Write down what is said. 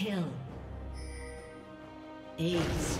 Kill. Aced.